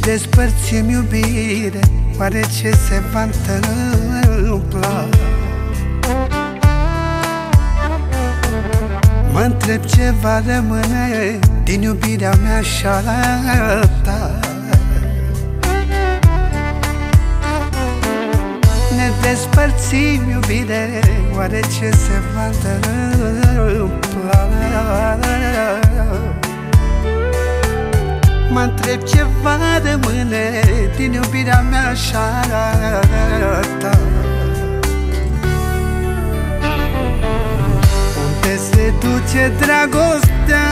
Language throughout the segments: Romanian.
despărțim iubire Oare ce se va întâmpla? Mă întreb ce va rămâne Din iubirea mea și a ta Ne despărțim iubire Oare ce se va întâmpla? Întreb ce va rămâne Din iubirea mea și a ta. Unde se duce dragostea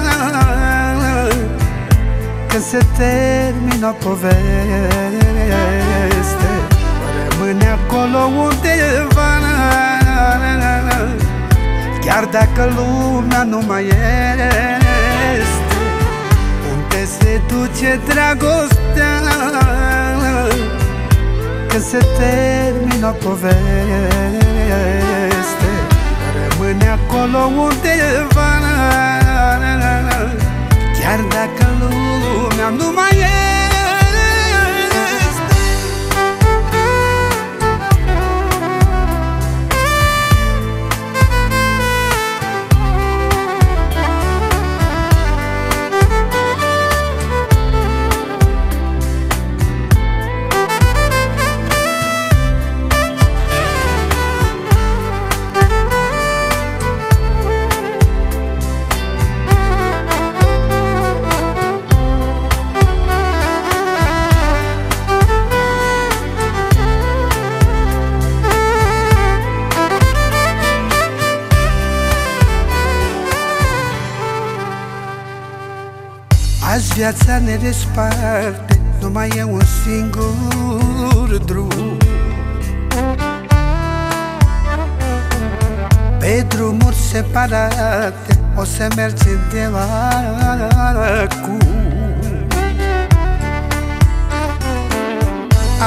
Când se termină poveste? Rămâne acolo undeva Chiar dacă lumea nu mai este unde se duce dragostea Când se termină poveste Rămâne acolo undeva. Chiar dacă lumea nu mai e Azi viața ne desparte Nu mai e un singur drum. Pe drumuri separate O să mergem de acum.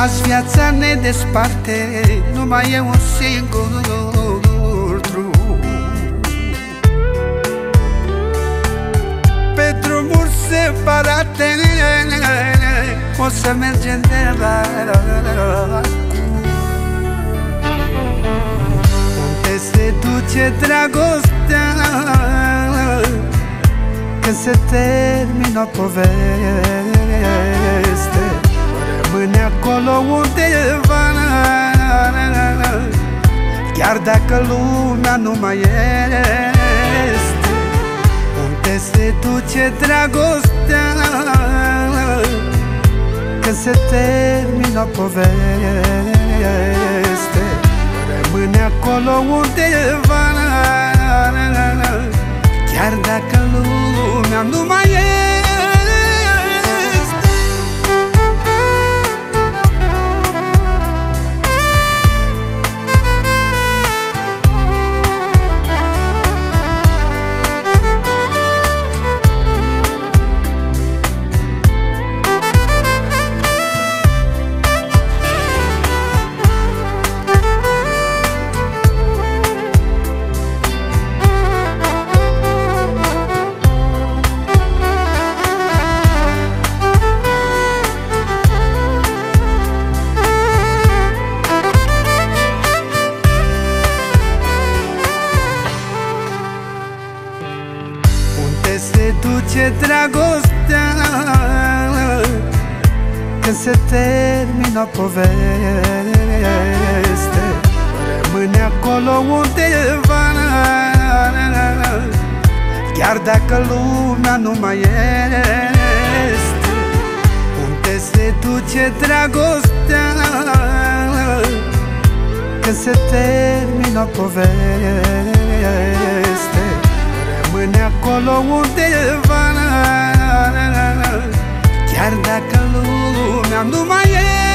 Azi viața ne desparte Nu mai e un singur drum să mergem de la Unde se duce dragostea? Când se termină poveste Rămâne acolo undeva. Chiar dacă lumea nu mai este Unde se duce dragostea? Când se termină poveste. Rămâne acolo undeva Unde se duce dragostea Când se termină poveste Rămâne acolo undeva. Chiar dacă lumea nu mai este Unde se duce dragostea? Când se termină poveste Rămâne acolo undeva Chiar dacă lumea nu mai e